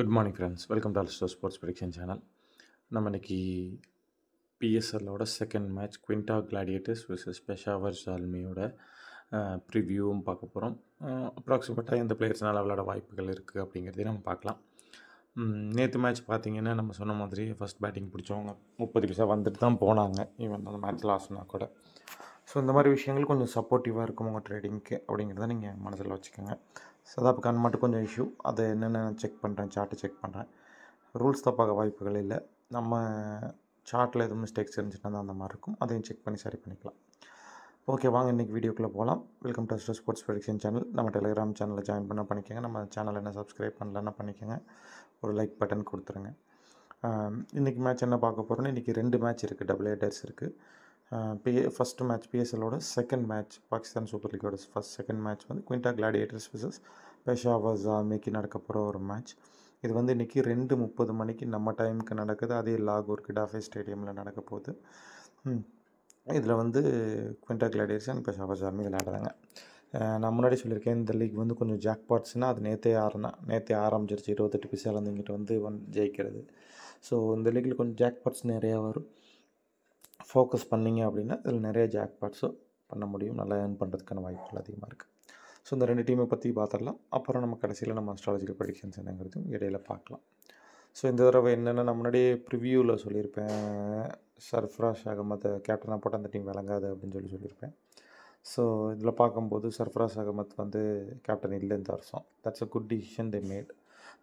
Good morning friends welcome to Alsto sports prediction channel நம்ம இன்னைக்கு பிஎஸ்எல்லோட second match Quetta Gladiators versus Peshawar ஜால்மியோட ப்ரிவ்யூவும் பார்க்க போகிறோம் அப்ராக்சிமேட்டாக எந்த பிளேயர்ஸ்னால விளையாட வாய்ப்புகள் இருக்குது அப்படிங்கிறதையும் நம்ம பார்க்கலாம். நேற்று மேட்ச் பார்த்தீங்கன்னா நம்ம சொன்ன மாதிரி ஃபஸ்ட் பேட்டிங் பிடிச்சவங்க முப்பது பைசா வந்துட்டு தான் போனாங்க. ஈவன் அந்த மேட்ச் லாஸ்ட்னா கூட. ஸோ இந்த மாதிரி விஷயங்கள் கொஞ்சம் சப்போர்ட்டிவாக இருக்கும் உங்கள் ட்ரேடிங்க்கு அப்படிங்கிறத நீங்கள் மனசில் வச்சுக்கோங்க. சதாப்பு கான் மட்டும் கொஞ்சம் இஷ்யூ அதை என்னென்ன செக் பண்ணுறேன் சார்ட்டை செக் பண்ணுறேன் ரூல்ஸ் தப்பாக வாய்ப்புகள் இல்லை. நம்ம சார்ட்டில் எதுவும் மிஸ்டேக்ஸ் இருந்துச்சுன்னா தான் அந்த மாதிரி இருக்கும். அதையும் செக் பண்ணி சரி பண்ணிக்கலாம். ஓகே வாங்க இன்றைக்கி வீடியோக்குள்ளே போகலாம். Welcome to Aster sports prediction channel நம்ம டெலிகிராம் சேனலில் ஜாயின் பண்ண பண்ணிக்கோங்க. நம்ம சேனல் என்ன சப்ஸ்கிரைப் பண்ணலன்னா பண்ணிக்கோங்க. ஒரு லைக் பட்டன் கொடுத்துருங்க. இன்றைக்கி மேட்ச் என்ன பார்க்க போகிறோன்னா இன்றைக்கி ரெண்டு மேட்ச் இருக்குது டபுள் ஏடர்ஸ் இருக்குது பிஏ ஃபஸ்ட்டு மேட்ச் பிஎஸ்எல்லோட செகண்ட் மேட்ச் பாகிஸ்தான் சூப்பர் லீக்கோட ஃபஸ்ட் செகண்ட் மேட்ச் வந்து குவிண்டா கிளாடியேட்டர்ஸ் விசஸ் பெஷாவர் ஜாமிக்கு நடக்க போகிற ஒரு மேட்ச் இது வந்து இன்றைக்கி ரெண்டு முப்பது மணிக்கு நம்ம டைமுக்கு நடக்குது. அதே லாகூர் கிடாஃபே ஸ்டேடியமில் நடக்க போகுது. இதில் வந்து குவிண்டா கிளாடியர்ஸ் அண்ட் பெஷாவர் ஜாமி விளையாடுறாங்க. நான் முன்னாடி சொல்லியிருக்கேன் இந்த லீக் வந்து கொஞ்சம் ஜாக் பாட்ஸ்னால் அது நேற்றே ஆறுனா நேற்றே ஆரம்பிச்சிருச்சு. இருபத்தெட்டு பிசாலேருந்து இங்கிட்ட வந்து ஒன் ஜெயிக்கிறது. ஸோ இந்த லீக்கில் கொஞ்சம் ஜாக் பாட்ஸ் நிறையா வரும். ஃபோக்கஸ் பண்ணிங்க அப்படின்னா இதில் நிறைய ஜாக் பாட்ஸும் பண்ண முடியும். நல்லா ஏர்ன் பண்ணுறதுக்கான வாய்ப்புகள் அதிகமாக இருக்குது ஸோ இந்த ரெண்டு டீமை பற்றி பார்த்துடலாம் அப்புறம் நம்ம கடைசியில் நம்ம அஸ்ட்ராலஜிக்கல் ப்ரெடிக்ஷன்ஸ் என்னங்கிறதும் இடையில பார்க்கலாம் ஸோ இந்த தடவை என்னென்னா நான் முன்னாடியே ப்ரிவியூவில் சொல்லியிருப்பேன். சர்ஃப்ராஷ் அகமத் கேப்டனாக போட்டு அந்த டீம் விளங்காது அப்படின்னு சொல்லி சொல்லியிருப்பேன். ஸோ இதில் பார்க்கும்போது சர்ஃப்ராஸ் அகமத் வந்து கேப்டன் இல்லை இந்த வருஷம். That's a good decision they made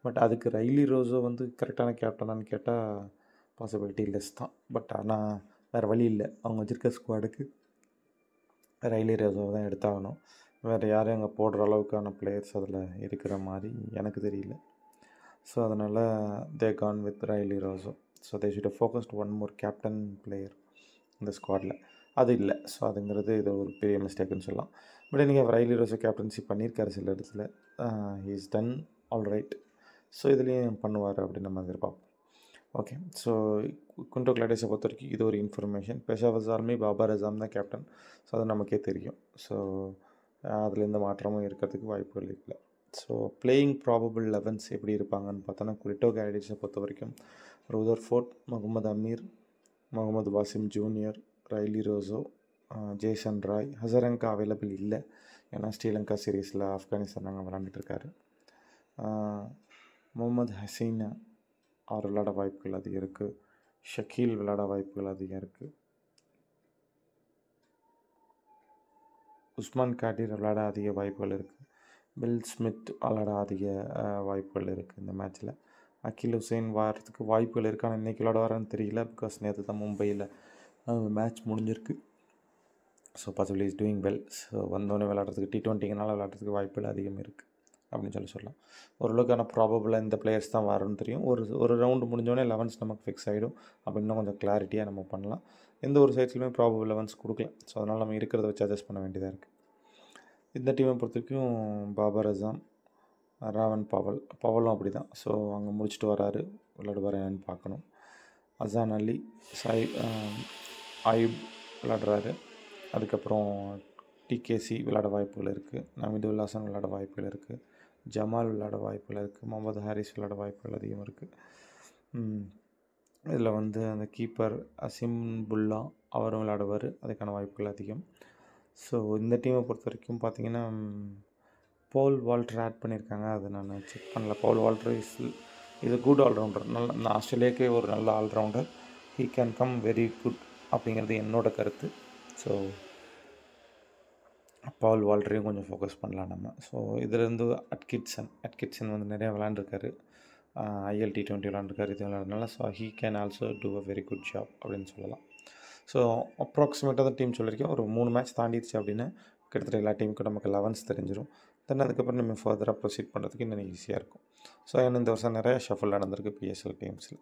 but அதுக்கு ரைலி ரோஸோ வந்து கரெக்டான கேப்டனான்னு கேட்டால் பாசிபிலிட்டி லெஸ் தான். பட் ஆனால் வேறு வழி இல்லை. அவங்க வச்சுருக்க ஸ்குவாடுக்கு ரைலி ரோஸோ தான் எடுத்தாகணும். வேறு யாரும் அங்கே போடுற அளவுக்கான பிளேயர்ஸ் அதில் இருக்கிற மாதிரி எனக்கு தெரியல. ஸோ அதனால் they gone with Rilee Rossouw so they should focused one more captain player இந்த ஸ்குவாடில் அது இல்லை. ஸோ அதுங்கிறது இது ஒரு பெரிய மிஸ்டேக்குன்னு சொல்லலாம். பட் நீங்கள் ரைலி ரோசோ கேப்டன்சி பண்ணியிருக்காரு சில இடத்துல. Uh, is done all right so இதுலேயும் பண்ணுவார் அப்படின்னு நம்ம எதிர்பார்ப்போம் ஓகே ஸோ குண்டோ கிளாடிஸை பொறுத்த வரைக்கும் இது ஒரு இன்ஃபர்மேஷன் பெஷாவஸ் ஆர்மி பாபா ரசாம் தான் கேப்டன் ஸோ அது நமக்கே தெரியும். ஸோ அதில் மாற்றமும் இருக்கிறதுக்கு வாய்ப்புகள் இல்லை. ஸோ பிளேயிங் ப்ராபபிள் லெவன்ஸ் எப்படி இருப்பாங்கன்னு பார்த்தோன்னா குரிட்டோ கேடிஸை பொறுத்த வரைக்கும் Rutherford Mohammad Amir Mohammad Wasim junior Rilee Rossouw Jason Roy Hasaranga available இல்லை. ஏன்னா ஸ்ரீலங்கா சீரீஸில் ஆப்கானிஸ்தான் நாங்கள் விளாண்டுட்டுருக்காரு முகமது ஹசீனா அவர் விளாட வாய்ப்புகள் அதிகம் இருக்குது ஷக்கீல் விளாட வாய்ப்புகள் அதிகம் இருக்குது உஸ்மான் காட்டீர் விளாட அதிக வாய்ப்புகள் இருக்குது பில் ஸ்மித் விளாட அதிக வாய்ப்புகள் இருக்குது இந்த மேட்ச்சில் அகில் ஹுசைன் வாரத்துக்கு வாய்ப்புகள் இருக்குது ஆனால் இன்றைக்கி விளாட வரேன்னு தெரியல பிகாஸ் நேற்று தான் மும்பையில் மேட்ச் முடிஞ்சிருக்கு. So possibly is doing well so வந்தோடனே விளாட்றதுக்கு டி ட்வெண்ட்டிங்கனால விளாட்றதுக்கு வாய்ப்புகள் அதிகம் இருக்குது அப்படின்னு சொல்லி சொல்லலாம். ஓரளவுக்கான ப்ராபபிளாக இந்த பிளேயர்ஸ் தான் வரணும்னு தெரியும். ஒரு ஒரு ரவுண்டு முடிஞ்சோடனே லெவன்ஸ் நமக்கு ஃபிக்ஸ் ஆகிடும் அப்போ இன்னும் கொஞ்சம் கிளாரிட்டியாக நம்ம பண்ணலாம். எந்த ஒரு சைட்ஸ்லையுமே ப்ராபபிள் லெவன்ஸ் கொடுக்கல. ஸோ அதனால் நம்ம இருக்கிறத வச்சு அட்ஜஸ்ட் பண்ண வேண்டியதாக இருக்குது இந்த டீமை பொறுத்த வரைக்கும் பாபர் அசாம் ராவன் பவல். பவலும் அப்படி தான் ஸோ அங்கே முடிச்சுட்டு வராரு. விளையாடுவாரேன்னு பார்க்கணும். அசான் அலி சாய் ஆயுப் விளாடுறாரு அதுக்கப்புறம் டிகேசி விளாட வாய்ப்புகள் இருக்குது நமீது உல்லாசன் விளாட வாய்ப்புகள் இருக்குது ஜமால் விளாட வாய்ப்புகள் இருக்குது முகமது ஹாரிஸ் விளாட வாய்ப்புகள் அதிகம் இருக்குது இதில் வந்து அந்த கீப்பர் அசிம் புல்லா அவரும் விளையாடுவார். அதுக்கான வாய்ப்புகள் அதிகம். ஸோ இந்த டீமை பொறுத்த வரைக்கும் பார்த்தீங்கன்னா பவுல் வால்டர் ஆட் பண்ணியிருக்காங்க. அதை நான் செக் பண்ணல. பவுல் வால்டர் இஸ் இது குட் ஆல்ரவுண்டர் நல்ல ஆஸ்திரேலியாக்கே ஒரு நல்ல allrounder he can come very good அப்படிங்கிறது என்னோட கருத்து. ஸோ பவுல் வால்டரையும் கொஞ்சம் ஃபோக்கஸ் பண்ணலாம் நம்ம. ஸோ இதுலேருந்து அட்கிட்சன் அட்கிட்சன் வந்து நிறையா விளாண்டுருக்காரு ஐஎல் டி டுவெண்ட்டி விளாண்டுருக்காரு இது விளாட்றதுனால so he can also do a very good job அப்படின்னு சொல்லலாம். ஸோ அப்ராக்சிமேட்டாக தான் டீம் சொல்லியிருக்கேன். ஒரு மூணு மேட்ச் தாண்டிடுச்சு அப்படின்னா கிட்டத்தட்ட எல்லா டீமுக்கும் நமக்கு லெவன்ஸ் தெரிஞ்சிடும் தென் அதுக்கப்புறம் நம்ம ஃபர்தராக ப்ரொசீட் பண்ணுறதுக்கு இன்னும் ஈஸியாக இருக்கும். ஸோ ஏன்னா இந்த வருஷம் நிறையா ஷஃபில் நடந்திருக்கு பிஎஸ்எல் டீம்ஸில்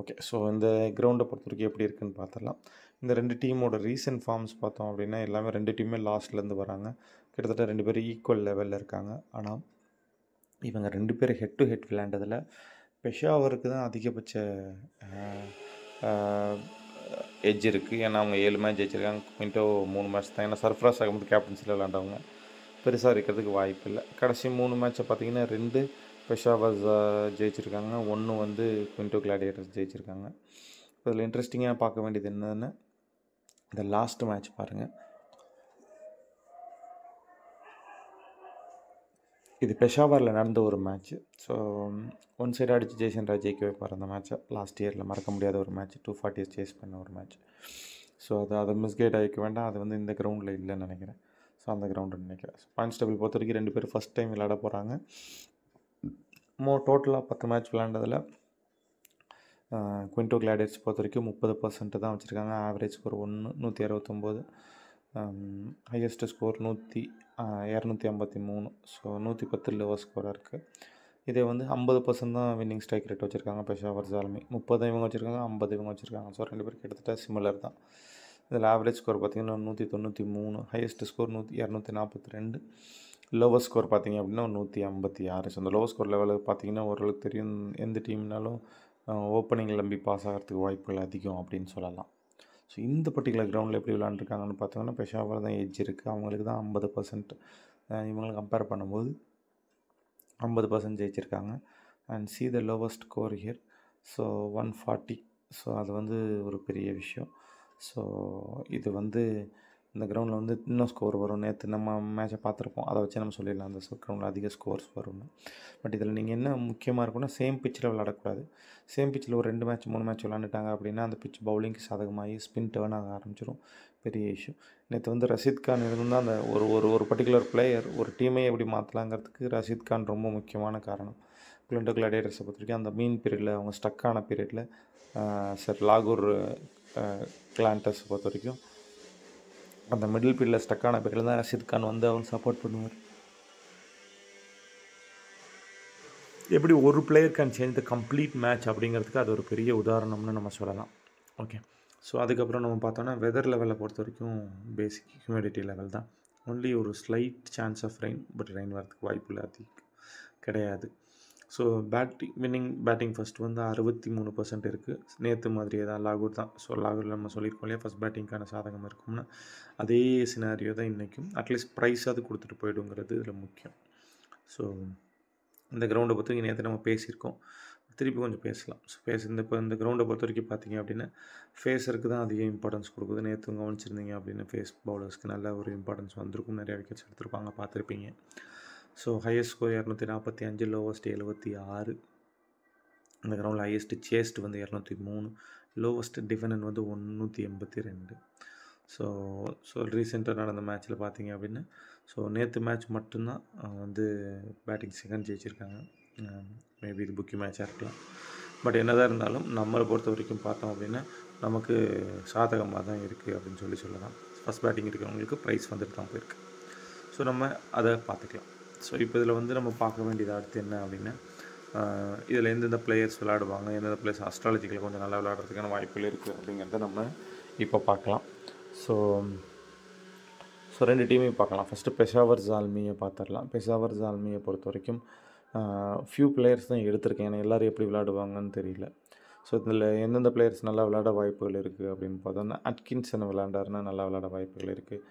ஓகே ஸோ இந்த கிரவுண்டை பொறுத்த வரைக்கும் எப்படி இருக்குன்னு பார்த்துடலாம். இந்த ரெண்டு டீமோட ரீசன்ட் ஃபார்ம்ஸ் பார்த்தோம் அப்படின்னா எல்லாமே ரெண்டு டீமே லாஸ்ட்லேருந்து வராங்க. கிட்டத்தட்ட ரெண்டு பேரும் ஈக்குவல் லெவலில் இருக்காங்க. ஆனால் இவங்க ரெண்டு பேரும் ஹெட் டு ஹெட் விளையாண்டதில் பெஷாவருக்கு தான் அதிகபட்ச எஜ் இருக்குது ஏன்னா அவங்க ஏழு மேட்ச் ஜெயிச்சிருக்காங்க. குவிண்டோ மூணு மேட்ச் தான். ஏன்னா சர்ஃப்ராஸ் அகமது கேப்டன்சியில் விளாண்டவங்க பெருசாக இருக்கிறதுக்கு வாய்ப்பு இல்லை. கடைசி மூணு மேட்ச்சை பார்த்திங்கன்னா ரெண்டு பெஷாவர்ஸ் ஜெயிச்சிருக்காங்க. ஒன்று வந்து குவிண்டோ கிளாடியேட்டர்ஸ் ஜெயிச்சிருக்காங்க. இதில் இன்ட்ரெஸ்டிங்காக பார்க்க வேண்டியது என்னென்னா இந்த லாஸ்ட் மேட்ச் பாருங்கள் இது பெஷாவரில் நடந்த ஒரு மேட்ச்சு ஸோ ஒன் சைடு அடித்து ஜெய்சன் ராஜ் ஜெயிக்க வைப்பார் அந்த மேட்ச்சை லாஸ்ட் இயரில் மறக்க முடியாத ஒரு மேட்ச் டூ ஃபார்ட்டி சேஸ் பண்ண ஒரு மேட்ச் ஸோ அது அதை மிஸ்கைட் ஆகிக்க வேண்டாம். அது வந்து இந்த கிரவுண்டில் இல்லைன்னு நினைக்கிறேன். ஸோ அந்த கிரவுண்டு நினைக்கிறேன். பாயிண்ட்ஸ் டேபிள் பொறுத்த வரைக்கும் ரெண்டு பேரும் ஃபஸ்ட் டைம் விளையாட போகிறாங்க மோ டோட்டலாக பத்து மேட்ச் விளையாண்டதில் குவிண்டோ கிளாடியர்ஸ் பொறுத்த வரைக்கும் முப்பது பர்சன்ட் தான் வச்சுருக்காங்க. ஆவரேஜ் ஸ்கோர் ஒன்று நூற்றி அறுபத்தொம்போது. ஹையஸ்ட்டு ஸ்கோர் நூற்றி இரநூத்தி ஐம்பத்தி மூணு. ஸோ நூற்றி பத்து லோவர் ஸ்கோராக இருக்குது இதே வந்து ஐம்பது பர்சன்ட் தான் வின்னிங் ஸ்ட்ரைக் ரேட் வச்சுருக்காங்க பெஷாவர் ஜால்மி. முப்பது இவங்க வச்சுருக்காங்க ஐம்பது இவங்க வச்சுருக்காங்க. ஸோ ரெண்டு பேரும் கிட்டத்தட்ட சிமிலர் தான். இதில் ஆவரேஜ் ஸ்கோர் பார்த்திங்கன்னா நூற்றி தொண்ணூற்றி மூணு. ஹையஸ்ட் ஸ்கோர் நூற்றி இரநூத்தி நாற்பத்தி ரெண்டு. லோவர் ஸ்கோர் பார்த்திங்க அப்படின்னா நூற்றி ஐம்பத்தி ஆறு. ஸோ அந்த லோவர் ஸ்கோர் லெவலுக்கு பார்த்திங்கன்னா ஓரளவுக்கு தெரியும் எந்த டீம்னாலும் ஓப்பனிங்கில் நம்பி பாஸ் ஆகிறதுக்கு வாய்ப்புகள் அதிகம் அப்படின்னு சொல்லலாம். ஸோ இந்த பர்டிகுலர் கிரவுண்டில் எப்படி விளாண்டுருக்காங்கன்னு பார்த்தோங்கன்னா பெஷாவர் தான் எட்ஜ் இருக்குது அவங்களுக்கு தான் ஐம்பது பர்சன்ட் இவங்களை கம்பேர் பண்ணும்போது ஐம்பது பர்சன்ட் ஜெயிச்சிருக்காங்க. And see the lowest score here so one forty so அது வந்து ஒரு பெரிய விஷயம். ஸோ இது வந்து இந்த கிரவுண்டில் வந்து இன்னும் ஸ்கோர் வரும். நேற்று நம்ம மேட்சை பார்த்துருப்போம். அதை வச்சு நம்ம சொல்லிடலாம். அந்த கிரவுண்டில் அதிக ஸ்கோர்ஸ் வரும்னு. பட் இதில் நீங்கள் என்ன முக்கியமாக இருக்குன்னா சேம் பிச்சில் விளாடக்கூடாது சேம் பிச்சில் ஒரு ரெண்டு மேட்ச் மூணு மேட்ச் விளாண்டுட்டாங்க அப்படின்னா அந்த பிச் பவுலிங்க்கு சாதகமாகி ஸ்பின் டேர்ன் ஆக ஆரம்பிச்சிடும் பெரிய இஷ்யூ நேற்று வந்து ரஷீத் கான் இருந்தால் அந்த ஒரு ஒரு ஒரு பர்டிகுலர் பிளேயர் ஒரு டீமை எப்படி மாற்றலாங்கிறதுக்கு ரஷீத் கான் ரொம்ப முக்கியமான காரணம். கிளிண்டோ கிளாடியேட்டர்ஸை பொறுத்த வரைக்கும் அந்த மீன் பீரியடில் அவங்க ஸ்டக்கான பீரியடில் சார் லாகூர் கிளாண்டர்ஸை பொறுத்த வரைக்கும் அந்த மிடில் பீரியடில் ஸ்டக்கான பேரில் தான் ரஷித் கான் வந்து அவர் சப்போர்ட் பண்ணுவார். எப்படி ஒரு player can change the complete match அப்படிங்கிறதுக்கு அது ஒரு பெரிய உதாரணம்னு நம்ம சொல்லலாம். ஓகே ஸோ அதுக்கப்புறம் நம்ம பார்த்தோன்னா வெதர் லெவலை பொறுத்த வரைக்கும் பேசிக் ஹியூமிடிட்டி லெவல் தான். ஒன்லி ஒரு slight chance of rain but rain வரதுக்கு வாய்ப்பு இல்லை அதிகம் கிடையாது. So batting winning batting first வந்து அறுபத்தி மூணு பர்சன்ட் இருக்குது நேற்று மாதிரியே தான் லாகூர் தான். ஸோ லாகூரில் நம்ம சொல்லியிருக்கோம் இல்லையா ஃபஸ்ட் பேட்டிங்க்கான சாதகம் இருக்கும்னா. அதே சினாரியோ தான் இன்றைக்கும் அட்லீஸ்ட் ப்ரைஸாவது கொடுத்துட்டு போய்டுங்கிறது இதில் முக்கியம். ஸோ இந்த கிரவுண்டை பொறுத்த வரைக்கும் நேற்று நம்ம பேசியிருக்கோம். திருப்பி கொஞ்சம் பேசலாம். ஸோ பேச இந்த இப்போ இந்த கிரவுண்டை பொறுத்த வரைக்கும் பார்த்தீங்க அப்படின்னா ஃபேஸருக்கு தான் அதிக இம்பார்ட்டன்ஸ் கொடுக்குது. நேற்று கவனிச்சிருந்தீங்க அப்படின்னு ஃபேஸ் பவுலர்ஸ்க்கு நல்ல ஒரு இம்பார்ட்டன்ஸ் வந்திருக்கும். நிறைய விக்கெட்ஸ் எடுத்திருப்பாங்க பார்த்துருப்பீங்க. ஸோ ஹையஸ்ட் ஸ்கோர் இரநூத்தி நாற்பத்தி அஞ்சு லோவஸ்ட் எழுபத்தி ஆறு. இந்த கிரவுண்டில் ஹையஸ்ட்டு சேஸ்ட் வந்து இரநூத்தி மூணு லோவஸ்ட் டிஃபனன் வந்து ஒன்றூற்றி எண்பத்தி ரெண்டு. ஸோ ஸோ ரீசெண்டாக நடந்த மேட்ச்சில் பார்த்தீங்க அப்படின்னா ஸோ நேற்று மேட்ச் மட்டும்தான் வந்து பேட்டிங் செகண்ட் ஜெயிச்சிருக்காங்க. மேபி இது புக்கி மேட்சாக இருக்கலாம். பட் என்னதான் இருந்தாலும் நம்மளை பொறுத்த வரைக்கும் பார்த்தோம் அப்படின்னா நமக்கு சாதகமாக தான் இருக்குது அப்படின்னு சொல்லி சொல்லலாம். ஃபஸ்ட் பேட்டிங் இருக்கிறவங்களுக்கு ப்ரைஸ் வந்துட்டு தான் போயிருக்கு. ஸோ நம்ம அதை பார்த்துக்கலாம். ஸோ இப்போ இதில் வந்து நம்ம பார்க்க வேண்டியது அடுத்து என்ன அப்படின்னா இதில் எந்தெந்த பிளேயர்ஸ் விளையாடுவாங்க எந்தெந்த பிளேயர்ஸ் அஸ்ட்ராலஜிக்கில் கொஞ்சம் நல்லா விளையாடுறதுக்கான வாய்ப்புகள் இருக்குது அப்படிங்கிறத நம்ம இப்போ பார்க்கலாம். ஸோ ஸோ ரெண்டு டீமையும் பார்க்கலாம். ஃபஸ்ட்டு பெஷாவர் ஜால்மியை பார்த்துடலாம். பெஷாவர் ஜால்மியை பொறுத்த வரைக்கும் ஃபியூ பிளேயர்ஸ் தான் எடுத்திருக்கேன். ஏன்னா எல்லோரும் எப்படி விளையாடுவாங்கன்னு தெரியல. ஸோ இதில் எந்தெந்த பிளேயர்ஸ் நல்லா விளையாட வாய்ப்புகள் இருக்குது அப்படின்னு பார்த்தோம்னா அட்கின்சன் விளையாண்டாருன்னா நல்லா விளையாட வாய்ப்புகள் இருக்குது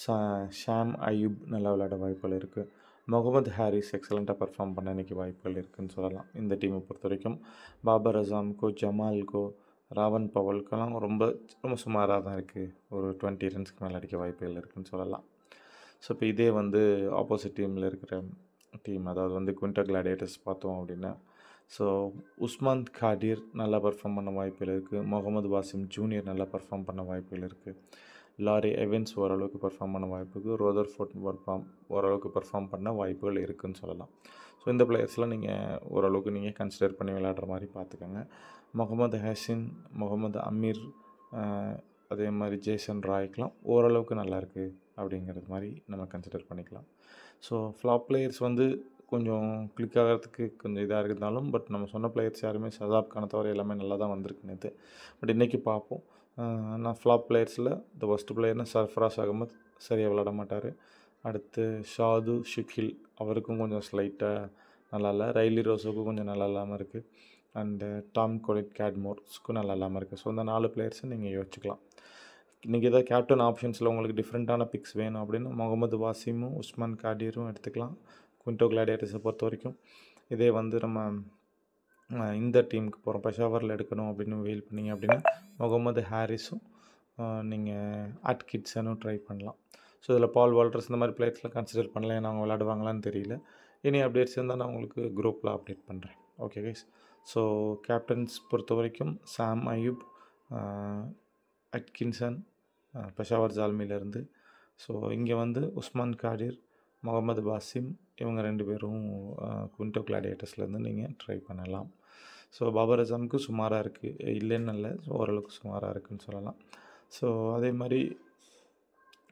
ஷா ஷாம் அயூப் நல்லா விளையாட வாய்ப்புகள் இருக்குது முகமது ஹாரிஸ் எக்ஸலண்ட்டாக பர்ஃபார்ம் பண்ண இன்றைக்கி வாய்ப்புகள் இருக்குதுன்னு சொல்லலாம். இந்த டீமை பொறுத்த வரைக்கும் பாபர் அசாம்கோ ஜமால்கோ ராவன் பவல்கெல்லாம் ரொம்ப ரொம்ப சுமாராக தான் இருக்குது ஒரு டுவெண்ட்டி ரன்ஸ்க்கு மேலே அடிக்க வாய்ப்புகள் இருக்குதுன்னு சொல்லலாம். ஸோ இப்போ இதே வந்து ஆப்போசிட் டீமில் இருக்கிற டீம் அதாவது வந்து குவிண்டர் கிளாடியேட்டர்ஸ் பார்த்தோம் அப்படின்னா ஸோ உஸ்மான் காடிர் நல்லா பர்ஃபார்ம் பண்ண வாய்ப்புகள் இருக்குது முகமது வாசிம் ஜூனியர் நல்லா பர்ஃபார்ம் பண்ண வாய்ப்புகள் இருக்குது லாரி எவன்ஸ் ஓரளவுக்கு பர்ஃபார்ம் பண்ண வாய்ப்புக்கு ரோதர் ஃபோர்ட் பர்ஃபார்ம் ஓரளவுக்கு பர்ஃபார்ம் பண்ண வாய்ப்புகள் இருக்குதுன்னு சொல்லலாம். ஸோ இந்த பிளேயர்ஸ்லாம் நீங்கள் ஓரளவுக்கு நீங்கள் கன்சிடர் பண்ணி விளையாடுற மாதிரி பார்த்துக்கோங்க முகமது ஹசின் முகமது அமீர் அதே மாதிரி ஜேசன் ராய்க்கெலாம் ஓரளவுக்கு நல்லாயிருக்கு அப்படிங்கிறது மாதிரி நம்ம கன்சிடர் பண்ணிக்கலாம். ஸோ ஃப்ளாப் பிளேயர்ஸ் வந்து கொஞ்சம் கிளிக் ஆகிறதுக்கு கொஞ்சம் இதாக இருந்தாலும் பட் நம்ம சொன்ன பிளேயர்ஸ் யாருமே சதாப் கான தவிர எல்லாமே நல்லா தான் வந்திருக்கு நேற்று பட் இன்றைக்கி பார்ப்போம் நான் ஃப்ளாப் பிளேயர்ஸில் த ஃபஸ்ட்டு பிளேயர்னா சர்ஃபராஸ் அகமது சரியாக விளாட மாட்டார். அடுத்து ஷாது ஷுகில் அவருக்கும் கொஞ்சம் ஸ்லைட்டாக நல்லா இல்லை. ரைலி ரோஸுக்கும் கொஞ்சம் நல்லா இல்லாமல் இருக்குது அண்டு டாம் கொலிட் கேட்மோர்ஸ்க்கும் நல்லா இல்லாமல் இருக்குது ஸோ இந்த நாலு பிளேயர்ஸை நீங்கள் யோசிச்சுக்கலாம். இன்றைக்கி ஏதாவது கேப்டன் ஆப்ஷன்ஸில் உங்களுக்கு டிஃப்ரெண்ட்டான பிக்ஸ் வேணும் அப்படின்னா முகமது வாசிமும் உஸ்மான் காடியரும் எடுத்துக்கலாம். குவிண்டோ கிளாடியேட்டர்ஸை பொறுத்த வரைக்கும். இதே வந்து நம்ம இந்த டீமுக்கு போகிறோம் பெஷாவரில் எடுக்கணும் அப்படின்னு வெயில் பண்ணீங்க அப்படின்னா, முகமது ஹாரிஸும் நீங்கள் நீங்க அட்கின்சனும் ட்ரை பண்ணலாம். ஸோ இதில் பால் வால்டர்ஸ் இந்த மாதிரி பிளேயர்ஸ்லாம் கன்சிடர் பண்ணல. ஏன்னா அவங்க விளையாடுவாங்களான்னு தெரியல. இனி அப்டேட்ஸ் இருந்தால் நான் உங்களுக்கு குரூப்பில் அப்டேட் பண்ணுறேன் ஓகே கைஸ். ஸோ கேப்டன்ஸ் பொறுத்த வரைக்கும் சாம் அயூப், அட்கின்சன், பெஷாவர் ஜால்மிலேருந்து. ஸோ இங்கே வந்து உஸ்மான் காடிர், முகமது பாசிம் இவங்க ரெண்டு பேரும் குவிண்டோ குவின்டோ கிளாடியேட்டர்ஸ்லேருந்து நீங்கள் ட்ரை பண்ணலாம். ஸோ பாபர் அசாமுக்கு சுமாராக இருக்குது இல்லைன்னு இல்லை ஸோ ஓரளவுக்கு சுமாராக இருக்குதுன்னு சொல்லலாம். ஸோ அதே மாதிரி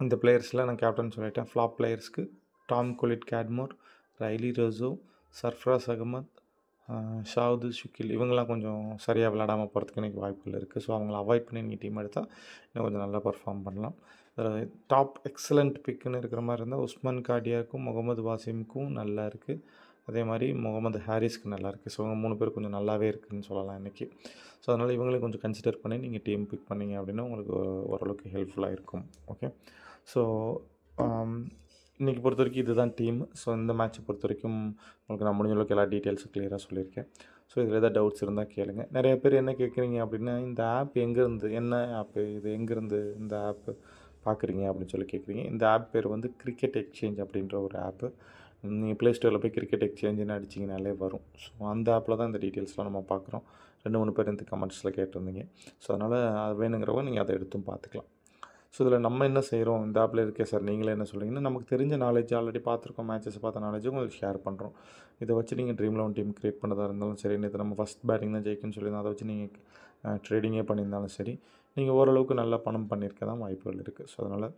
இந்த பிளேயர்ஸ்லாம் நான் கேப்டன் சொல்லிட்டேன். Flop பிளேயர்ஸ்க்கு Tom Kohler Cadmore, Riley Rossouw, Sarfaraz Ahmed, Saud Shakeel இவங்கெல்லாம் கொஞ்சம் சரியாக விளையாடாம போறதுக்கு எனக்கு வாய்ப்புகள் இருக்குது ஸோ அவங்கள அவாய்ட் பண்ணி நீங்கள் டீம் எடுத்தால் இன்னும் கொஞ்சம் நல்லா பெர்ஃபார்ம் பண்ணலாம். டாப் எக்ஸலண்ட் பிக்குன்னு இருக்கிற மாதிரி இருந்தால் உஸ்மான் காடியாவுக்கும் முகமது வாசிமுக்கும் நல்லா இருக்குது அதே மாதிரி முகமது ஹாரிஸ்க்கு நல்லாயிருக்கு ஸோ இவங்க 3 பேரும் கொஞ்சம் நல்லாவே இருக்குதுன்னு சொல்லலாம் இன்னைக்கு. ஸோ அதனால் இவங்களையும் கொஞ்சம் கன்சிடர் பண்ணி நீங்கள் டீம் பிக் பண்ணீங்க அப்படின்னா உங்களுக்கு ஓரளவுக்கு ஹெல்ப்ஃபுல்லாக இருக்கும். ஓகே. ஸோ இன்றைக்கி பொறுத்த வரைக்கும் இதுதான் டீம். ஸோ இந்த மேட்ச்சை பொறுத்த வரைக்கும் உங்களுக்கு நான் முடிஞ்ச அளவுக்கு எல்லா டீட்டெயில்ஸும் கிளியராக சொல்லியிருக்கேன். ஸோ இதில் ஏதாவது டவுட்ஸ் இருந்தால் கேளுங்க. நிறைய பேர் என்ன கேட்குறீங்க அப்படின்னா, இந்த ஆப் எங்கேருந்து என்ன ஆப்பு? இது எங்கேருந்து இந்த ஆப்பு பார்க்குறீங்க அப்படின்னு சொல்லி கேட்குறீங்க. இந்த ஆப் பேர் வந்து கிரிக்கெட் எக்ஸ்சேஞ்ச் அப்படின்ற ஒரு ஆப்பு. நீங்கள் ப்ளே ஸ்டோரில் போய் கிரிக்கெட் எக்ஸ்சேஞ்சுன்னு அடிச்சிங்கனாலே வரும். ஸோ அந்த ஆப்பில் தான் இந்த டீட்டெயில்ஸ்லாம் நம்ம பார்க்குறோம். 2, 3 பேர் இந்த கமெண்ட்ஸில் கேட்டிருந்தீங்க. ஸோ அதனால் அது வேணுங்கிறவங்க நீங்கள் அதை எடுத்தும் பார்த்துக்கலாம். ஸோ இதில் நம்ம என்ன செய்கிறோம் இந்த ஆப்பில் இருக்கே சார் நீங்களே என்ன சொல்கிறீங்கன்னா நமக்கு தெரிஞ்ச நாலேஜ் ஆல்ரெடி பார்த்துருக்கோம். மேட்சஸ் பார்த்த நாலேஜும் உங்களுக்கு ஷேர் பண்ணுறோம் இதை வச்சு நீங்கள் ட்ரீம் 11 டீம் கிரியேட் பண்ணதா இருந்தாலும் சரி, நேத்து நம்ம ஃபர்ஸ்ட் பேட்டிங் தான் ஜெயிக்கும்னு சொல்லியிருந்தோம். அதை வச்சு நீங்கள் ட்ரேடிங்கே பண்ணியிருந்தாலும் சரி, நீங்கள் ஓரளவுக்கு நல்லா பணம் பண்ணியிருக்க தான் வாய்ப்புகள் இருக்குது ஸோ அதனால்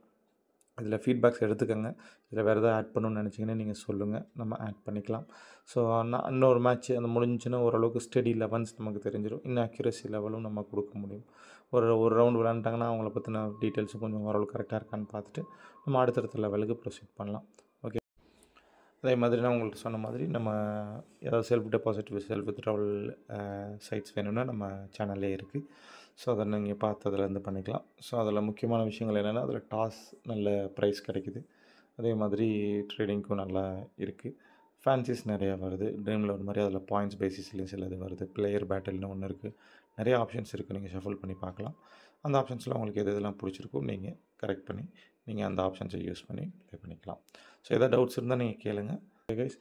இதில் ஃபீட்பேக்ஸ் எடுத்துக்கங்க. இதில் வேறு எதாவது ஆட் பண்ணணும்னு நினச்சிங்கன்னா நீங்கள் சொல்லுங்கள் நம்ம ஆட் பண்ணிக்கலாம். ஸோ நான் இன்னொரு மேட்ச் அந்த முடிஞ்சுன்னா ஓரளவுக்கு ஸ்டடி லெவன்ஸ் நமக்கு தெரிஞ்சிடும் இன்னும் அக்யூரசி லெவலும் நம்ம கொடுக்க முடியும். ஒரு ஒரு ரவுண்ட் விளாண்டாங்கன்னா அவங்கள பற்றின டீட்டெயில்ஸும் கொஞ்சம் ஓரளவுக்கு கரெக்டாக இருக்கான்னு பார்த்துட்டு, நம்ம அடுத்தடுத்த லெவலுக்கு ப்ரொசீட் பண்ணலாம். ஓகே. அதே மாதிரி நான் உங்களுக்கு சொன்ன மாதிரி நம்ம ஏதாவது self deposit, self withdrawal sites வேணும்னா நம்ம சேனல்லே இருக்குது ஸோ அதை நீங்கள் பார்த்து அதுலேருந்து பண்ணிக்கலாம். ஸோ அதில் முக்கியமான விஷயங்கள் என்னென்னா அதில் டாஸ் நல்ல ப்ரைஸ் கிடைக்குது. அதே மாதிரி ட்ரேடிங்க்கும் நல்லா இருக்குது ஃபேன்சிஸ் நிறையா வருது. ட்ரீம் 11 மாரி அதில பாயிண்ட்ஸ் பேசிஸ்லேயும் சிலது வருது. பிளேயர் பேட்டில்னு ஒன்று இருக்குது நிறைய ஆப்ஷன்ஸ் இருக்குது நீங்கள் ஷஃபில் பண்ணி பார்க்கலாம். அந்த ஆப்ஷன்ஸில் உங்களுக்கு எது எதெல்லாம் பிடிச்சிருக்கோ நீங்கள் கரெக்ட் பண்ணி, நீங்கள் அந்த ஆப்ஷன்ஸை யூஸ் பண்ணி ப்ளே பண்ணிக்கலாம். ஸோ எதாவது டவுட்ஸ் இருந்தால் நீங்கள் கேளுங்கள் guys.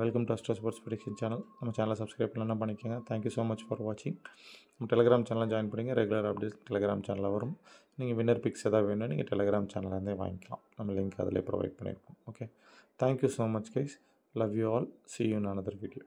Welcome to Astro Sports Production channel. நம்ம சேனலை சப்ஸ்கிரைப் பண்ணலாம் பண்ணிக்கோங்க thank you so much for வாட்சிங். நம்ம டெலிகிராம் சேனலில் ஜாயின் பண்ணிங்க ரெகுலர் அப்டேட் டெலிகிராம் சேனலில் வரும். நீங்கள் வின்னர் பிக்ஸ் ஏதாவது வேணும் நீங்கள் டெலிகிராம் சேனல்லேருந்தே வாங்கிக்கலாம். நம்ம லிங்க் அதிலே ப்ரொவைட் பண்ணியிருக்கோம். Okay. Thank you so much guys. Love you all. See you in another video.